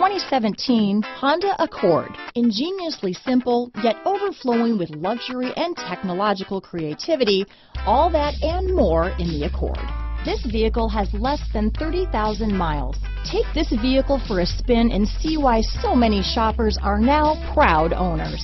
2017 Honda Accord. Ingeniously simple, yet overflowing with luxury and technological creativity, all that and more in the Accord. This vehicle has less than 30,000 miles. Take this vehicle for a spin and see why so many shoppers are now proud owners.